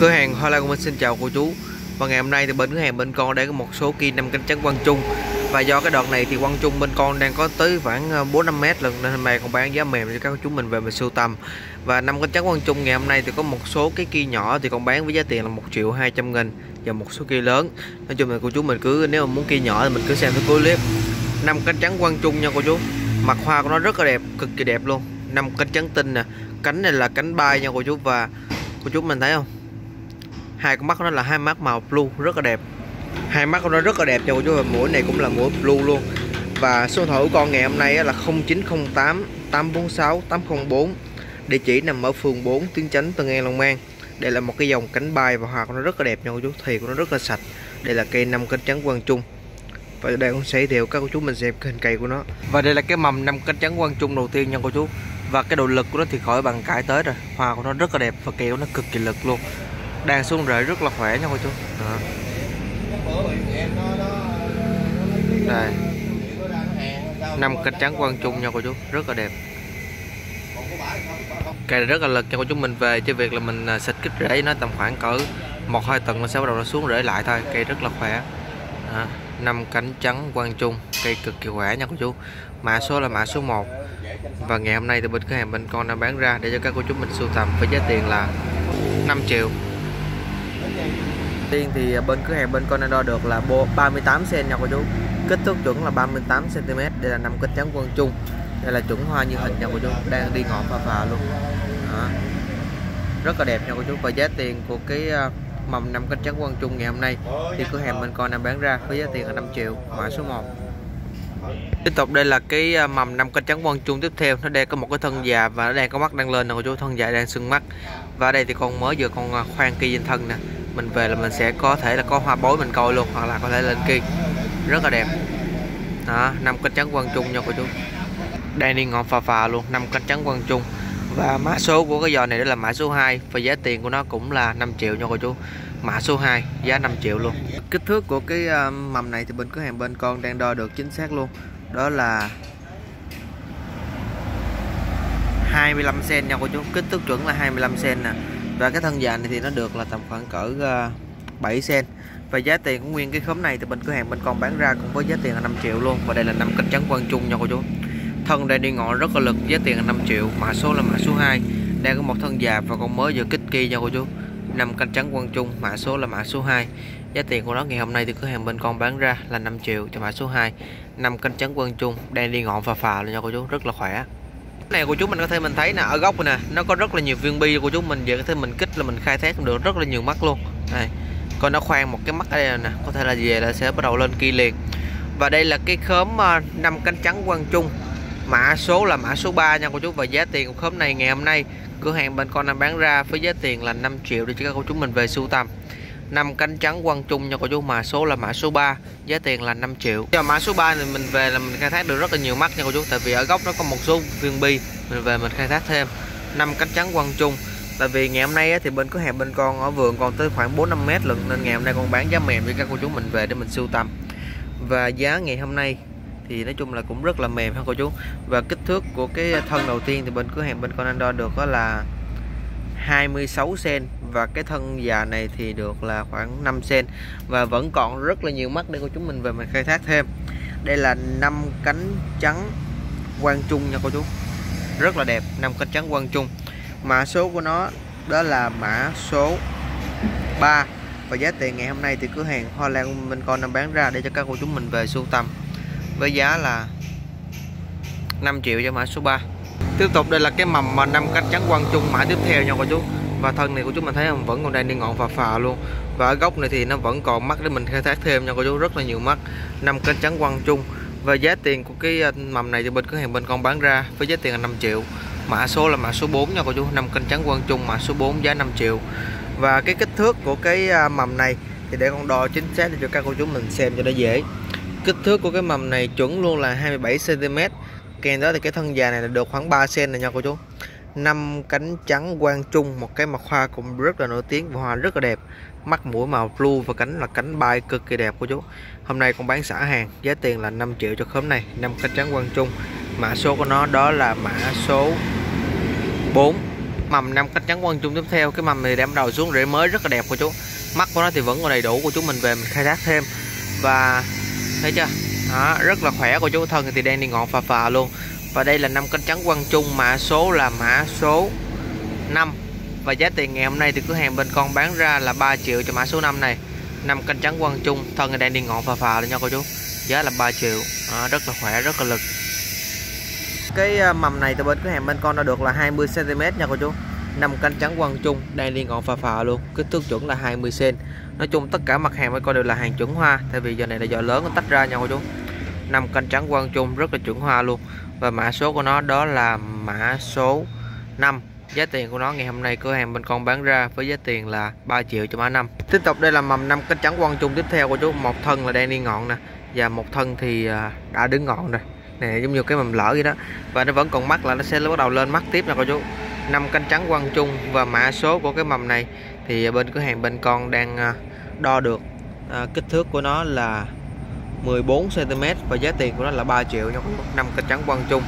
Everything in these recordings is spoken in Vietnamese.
Cửa hàng Hoa Lan của mình xin chào cô chú. Và ngày hôm nay thì bên cửa hàng bên con đang có một số kia năm cánh trắng quang trung. Và do cái đoạn này thì quang trung bên con đang có tới khoảng ờ, 4-5 mét lần Nên hôm nay con bán giá mềm cho các cô chú mình về mình sưu tầm. Và năm cánh trắng quang trung ngày hôm nay thì có một số cái kia nhỏ thì con bán với giá tiền là 1 triệu 200 nghìn Và một số kia lớn. Nói chung là cô chú mình cứ nếu mà muốn kia nhỏ thì mình cứ xem tới cuối clip. Năm cánh trắng quang trung nha cô chú. Mặt hoa của nó rất là đẹp, cực kỳ đẹp luôn. Năm cánh trắng tinh nè. Cánh này là cánh bay nha cô chú. Và cô chú mình thấy không? Hai con mắt của nó là hai mắt màu blue, rất là đẹp. Hai mắt của nó rất là đẹp nha cô chú và mũi này cũng là mũi blue luôn. Và số điện của con ngày hôm nay là 0908 846 804 địa chỉ nằm ở phường 4 tuyến Chánh, Tân An, Long An. Đây là một cái dòng cánh bay và hoa của nó rất là đẹp nha cô chú. Thì của nó rất là sạch. Đây là cây năm cánh trắng quang trung. Và đây con sẽ thiệu các cô chú mình xem hình cây của nó. Và đây là cái mầm năm cánh trắng quang trung đầu tiên nha cô chú. Và cái độ lực của nó thì khỏi bằng cải tới rồi. Hoa của nó rất là đẹp và kẹo nó cực kỳ lực luôn đang xuống rễ rất là khỏe nha cô chú. Đó. đây. Năm cánh trắng quang trung nha cô chú, rất là đẹp. Cây này rất là lực cho cô chú, mình về cho việc là mình à, xịt kích rễ nó tầm khoảng cỡ một hai tuần nó sẽ bắt đầu nó xuống rễ lại thôi, cây rất là khỏe. Năm cánh trắng quang trung, cây cực kỳ khỏe nha cô chú. Mã số là mã số 1 và ngày hôm nay thì bên cửa hàng bên con đang bán ra để cho các cô chú mình sưu tầm với giá tiền là 5 triệu tiên thì à, bên cửa hàng bên con đo được là 38 cm nha cô chú. Kích thước chuẩn là 38 cm, đây là năm kích trắng quân trung đây là chuẩn hoa như hình nha cô chú, đang đi ngọn pha phà luôn. Đó. rất là đẹp nha cô chú. Và giá tiền của cái à, mầm năm kích trắng quân trung ngày hôm nay thì cửa hàng bên con đang bán ra với giá tiền là 5 triệu, mã số 1 tiếp tục đây là cái à, mầm năm cánh trắng quang trung tiếp theo. Nó đang có một cái thân già và nó đang có mắt đang lên nè cô chú. Thân già đang sưng mắt. Và đây thì con mới vừa con khoan kia trên thân nè mình về là mình sẽ có thể là có hoa bối mình coi luôn, hoặc là có thể lên kia. Rất là đẹp. Đó, năm cánh trắng quang trung nha cô chú. Đang đi ngọn phà phà luôn, năm cánh trắng quang trung. Và mã số của cái giò này đó là mã số 2 và giá tiền của nó cũng là 5 triệu nha cô chú. Mã số 2 giá 5 triệu luôn. Kích thước của cái ờ, mầm này thì bên cửa hàng bên con đang đo được chính xác luôn. Đó là 25 cm nha cô chú. Kích thước chuẩn là 25 cm nè và cái thân dài này thì nó được là tầm khoảng cỡ ờ, 7 cm và giá tiền của nguyên cái khóm này thì bên cửa hàng bên con bán ra cũng với giá tiền là 5 triệu luôn. Và đây là năm cánh trắng quang trung nha cô chú. Thân đây đi ngọn rất là lực, giá tiền là 5 triệu, mã số là mã số 2 đang có một thân già và con mới vừa kích kia nha cô chú. Năm cánh trắng quang trung, mã số là mã số 2 giá tiền của nó ngày hôm nay thì cửa hàng bên con bán ra là 5 triệu cho mã số 2 năm cánh trắng quang trung, đang đi ngọn phà phà luôn nha cô chú, rất là khỏe này của chú mình có thể mình thấy nè, ở góc này nè, nó có rất là nhiều viên bi của chú mình, vậy có thể mình kích là mình khai thác được, rất là nhiều mắt luôn. Này còn nó khoan một cái mắt ở đây nè, có thể là về là sẽ bắt đầu lên kia liền. Và đây là cái khóm ờ, năm cánh trắng quang trung, mã số là mã số 3 nha cô chú. Và giá tiền của khóm này ngày hôm nay, cửa hàng bên con đang bán ra với giá tiền là 5 triệu để cho các cô chú mình về sưu tầm năm cánh trắng quang trung nha cô chú mã số là mã số 3 giá tiền là 5 triệu. Cho mã số 3 này mình về là mình khai thác được rất là nhiều mắt nha cô chú, tại vì ở góc nó có một số viên bi, mình về mình khai thác thêm. Năm cánh trắng quang trung, tại vì ngày hôm nay thì bên cửa hàng bên con, ở vườn còn tới khoảng 4 5 mét lận, nên ngày hôm nay con bán giá mềm cho các cô chú mình về để mình sưu tầm. Và giá ngày hôm nay thì nói chung là cũng rất là mềm ha cô chú. Và kích thước của cái thân đầu tiên thì bên cửa hàng bên con đang đo được đó là 26 cm và cái thân già này thì được là khoảng 5 cm và vẫn còn rất là nhiều mắt để cô chúng mình về mình khai thác thêm. Đây là năm cánh trắng quang trung nha cô chú. Rất là đẹp, năm cánh trắng quang trung. Mã số của nó đó là mã số 3 và giá tiền ngày hôm nay thì cửa hàng Hoa Lan mình con đang bán ra để cho các cô chú mình về sưu tầm. Với giá là 5 triệu cho mã số 3 tiếp tục, đây là cái mầm mà năm cánh trắng quang trung mã tiếp theo nha cô chú. Và thân này của chúng mình thấy không? Vẫn còn đang đi ngọn phà phà luôn. Và ở góc này thì nó vẫn còn mắt để mình khai thác thêm nha cô chú, rất là nhiều mắt. Năm cánh trắng quang trung. Và giá tiền của cái ờ, mầm này thì bên cửa hàng bên con bán ra với giá tiền là 5 triệu. Mã số là mã số 4 nha cô chú, năm cánh trắng quang trung, mã số 4 giá 5 triệu. Và cái kích thước của cái ờ, mầm này thì để con đo chính xác để cho các cô chú mình xem cho nó dễ. Kích thước của cái mầm này chuẩn luôn là 27 cm kèm đó thì cái thân già này là được khoảng 3 cm này nha cô chú. Năm cánh trắng quang trung, một cái mặt hoa cũng rất là nổi tiếng và hoa rất là đẹp. Mắt mũi màu blue và cánh là cánh bay cực kỳ đẹp cô chú. Hôm nay con bán xả hàng, giá tiền là 5 triệu cho khóm này, năm cánh trắng quang trung. Mã số của nó đó là mã số 4 mầm năm cánh trắng quang trung tiếp theo, cái mầm này đem đầu xuống rễ mới rất là đẹp của chú. Mắt của nó thì vẫn còn đầy đủ của chú mình về mình khai thác thêm. Và thấy chưa? Đó, rất là khỏe của chú thân thì đang đi ngọn phà phà luôn. Và đây là năm cánh trắng quang trung mã số là mã số 5 và giá tiền ngày hôm nay thì cửa hàng bên con bán ra là 3 triệu cho mã số 5 này. Năm cánh trắng quang trung thân đang đi ngọn phà phà luôn nha cô chú. Giá là 3 triệu. Đó, rất là khỏe rất là lực. Cái à, mầm này từ bên cửa hàng bên con đã được là 20 cm nha cô chú. Năm cánh trắng quang trung đang đi ngọn phà phà luôn. Kích thước chuẩn là 20 cm nói chung tất cả mặt hàng bên con đều là hàng chuẩn hoa tại vì giờ này là giờ lớn nó tách ra nha cô chú năm cánh trắng quang trung rất là chuẩn hoa luôn. Và mã số của nó đó là mã số 5 giá tiền của nó ngày hôm nay cửa hàng bên con bán ra với giá tiền là 3 triệu cho mã 5 tiếp tục đây là mầm năm cánh trắng quang trung tiếp theo của chú. Một thân là đang đi ngọn nè. Và một thân thì à, đã đứng ngọn rồi. Nè giống như cái mầm lỡ vậy đó. Và nó vẫn còn mắt là nó sẽ bắt đầu lên mắt tiếp nè cô chú. Năm cánh trắng quang trung và mã số của cái mầm này thì bên cửa hàng bên con đang à, đo được à, kích thước của nó là 14 cm và giá tiền của nó là 3 triệu nha năm cánh trắng quang trung.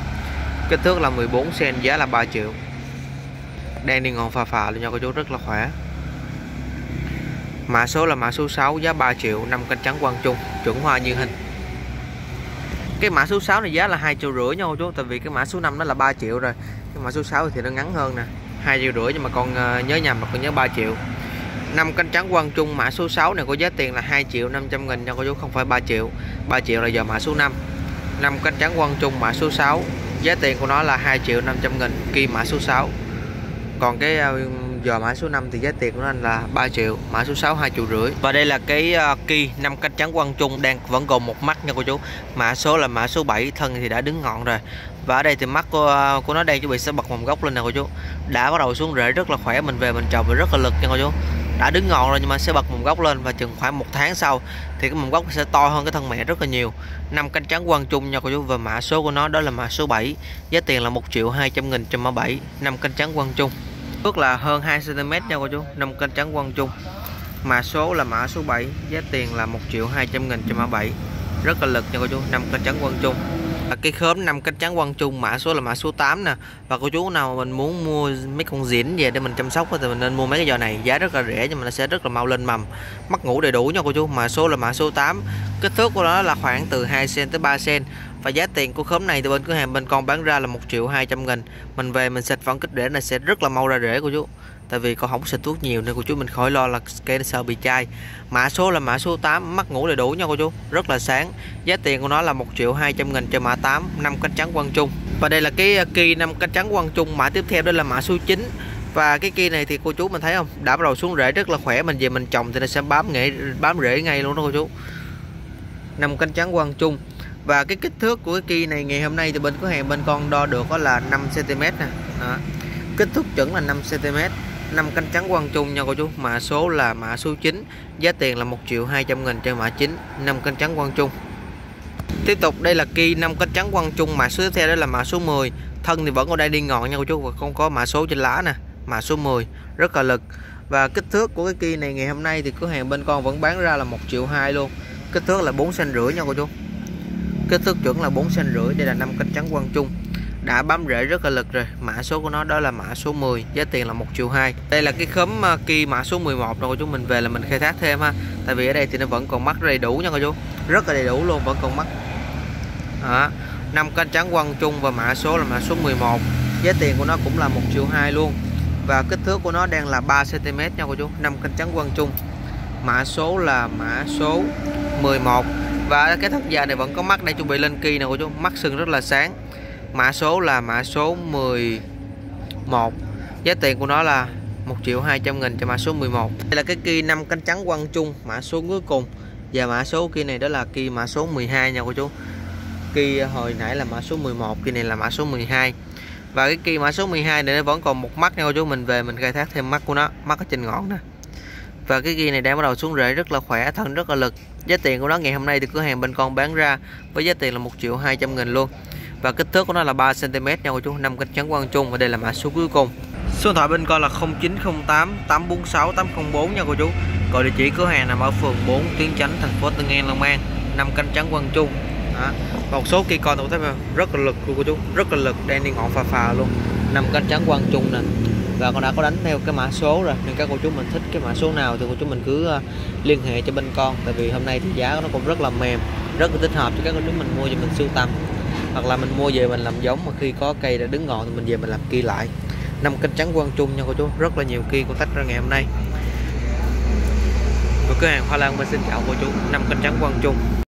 Kích thước là 14 cm giá là 3 triệu. Đang đi ngon phà phà luôn nha, cô chú rất là khỏe. Mã số là mã số 6 giá 3 triệu 5 cánh trắng quang trung, chuẩn hoa như hình. Cái mã số 6 này giá là hai triệu rưỡi nha cô chú, tại vì cái mã số 5 nó là 3 triệu rồi. Cái mã số 6 thì nó ngắn hơn nè, hai triệu rưỡi nhưng mà con ờ, nhớ nhầm mà con nhớ 3 triệu năm cánh trắng quang trung mã số 6 này có giá tiền là 2 triệu 500 nghìn nha cô chú không phải 3 triệu. 3 triệu là giờ mã số 5 năm cánh trắng quang trung mã số 6 giá tiền của nó là 2 triệu 500 nghìn kim mã số 6 còn cái ờ, giờ mã số 5 thì giá tiền của nó là 3 triệu mã số 6 2 triệu rưỡi. Và đây là cái uh, kỳ 5 cánh trắng quang trung đang vẫn còn một mắt nha cô chú. Mã số là mã số 7 thân thì đã đứng ngọn rồi. Và ở đây thì mắt của, ờ, của nó đang chuẩn bị sẽ bật mầm gốc lên nè cô chú. Đã bắt đầu xuống rễ rất là khỏe mình về mình trồng thì rất là lực nha cô chú đã đứng ngọn rồi nhưng mà sẽ bật mầm gốc lên và chừng khoảng một tháng sau thì cái mầm gốc sẽ to hơn cái thân mẹ rất là nhiều năm cánh trắng quang trung nha cô chú và mã số của nó đó là mã số 7 giá tiền là 1 triệu 200 nghìn cho mã 7 năm cánh trắng quang trung Ước là hơn 2 cm nha cô chú, năm cánh trắng quang trung. Mã số là mã số 7, giá tiền là 1 triệu 200 nghìn cho mã 7. Rất là lực nha cô chú, năm cánh trắng quang trung. Và cái khóm năm cách trắng quang trung mã số là mã số 8 nè. Và cô chú nào mình muốn mua mấy con diễn về để mình chăm sóc thì mình nên mua mấy cái giò này, giá rất là rẻ nhưng mà nó sẽ rất là mau lên mầm. Mắt ngủ đầy đủ nha cô chú. Mã số là mã số 8. Kích thước của nó là khoảng từ 2 cm tới 3 cm và giá tiền của khóm này từ bên cửa hàng bên con bán ra là 1 triệu 200 nghìn mình về mình xịt phân kích rễ này sẽ rất là mau ra rễ cô chú tại vì con không xịt thuốc nhiều nên cô chú mình khỏi lo là cây sợ bị chai. Mã số là mã số 8 mắt ngủ đầy đủ nha cô chú. Rất là sáng. Giá tiền của nó là 1 triệu 200 nghìn cho mã 8 năm cánh trắng quang trung. Và đây là cái ờ, kỳ năm cánh trắng quang trung. Mã tiếp theo đó là mã số 9 và cái kia này thì cô chú mình thấy không? Đã bắt đầu xuống rễ rất là khỏe. Mình về mình trồng thì nó sẽ bám nghệ bám rễ ngay luôn đó cô chú. Năm cánh trắng quang trung. Và cái kích thước của cái kia này ngày hôm nay thì bên cửa hàng bên con đo được có là 5 cm nè. Đó. kích thước chuẩn là 5 cm 5 cánh trắng quang trung nha cô chú. Mã số là mã số 9 giá tiền là 1 triệu 200 nghìn cho mã 9 5 cánh trắng quang trung. Tiếp tục, đây là Kia 5 cánh trắng quang trung. Mã số tiếp theo đó là mã số 10 thân thì vẫn ở đây đi ngọn nha cô chú, và không có mã số trên lá nè. Mã số 10 rất là lực. Và kích thước của cái Kia này ngày hôm nay thì cửa hàng bên con vẫn bán ra là 1 triệu 2 luôn. Kích thước là 4 cm rưỡi nha cô chú. Kích thước chuẩn là 4 cm rưỡi. Đây là 5 cánh trắng quang trung đã bám rễ rất là lực rồi. Mã số của nó đó là mã số 10 giá tiền là 1 triệu 2 đây là cái khóm ờ, kỳ mã số 11 rồi chúng mình về là mình khai thác thêm ha. Tại vì ở đây thì nó vẫn còn mắc đầy đủ nha cô chú. Rất là đầy đủ luôn, vẫn còn mắc đó. 5 cánh trắng quăng chung và mã số là mã số 11 giá tiền của nó cũng là 1 triệu 2 luôn. Và kích thước của nó đang là 3 cm nha cô chú. 5 cánh trắng quăng chung mã số là mã số 11 và cái thất già này vẫn có mắt đây chuẩn bị lên kỳ nè cô chú. Mắt sừng rất là sáng mã số là mã số 11 giá tiền của nó là 1 triệu 200 nghìn cho mã số 11 đây là cái kia 5 cánh trắng quăng chung mã số cuối cùng. Và mã số kia này đó là kia mã số 12 nha cô chú. Kia hồi nãy là mã số 11 kia này là mã số 12 và cái kia mã số 12 này nó vẫn còn một mắt nha cô chú. Mình về mình khai thác thêm mắt của nó, mắt ở trên ngọn nè. Và cái ghi này đang bắt đầu xuống rễ rất là khỏe, thân rất là lực. Giá tiền của nó ngày hôm nay thì cửa hàng bên con bán ra với giá tiền là 1 triệu 200 nghìn luôn và kích thước của nó là 3 cm nha cô chú, năm cánh trắng quang trung và đây là mã số cuối cùng. Số điện thoại bên con là 0908 846 804 nha cô chú. Gọi địa chỉ cửa hàng nằm ở phường 4 Tiến Chánh, thành phố Tân An, Long An. Năm cánh trắng quang trung. Đó. một số cây con tôi thấy rất là lực luôn cô chú, rất là lực, đang đi ngọn phà phà luôn. Năm cánh trắng quang trung nè. Và con đã có đánh theo cái mã số rồi, nên các cô chú mình thích cái mã số nào thì cô chú mình cứ ờ, liên hệ cho bên con. Tại vì hôm nay thì giá nó cũng rất là mềm, rất là thích hợp cho các cô chú mình mua cho mình sưu tầm hoặc là mình mua về mình làm giống, mà khi có cây đã đứng ngọn thì mình về mình làm kia lại. Năm cánh trắng quang trung nha cô chú, rất là nhiều kia cô tách ra ngày hôm nay. Cửa hàng hoa lan mình xin chào cô chú, năm cánh trắng quang trung.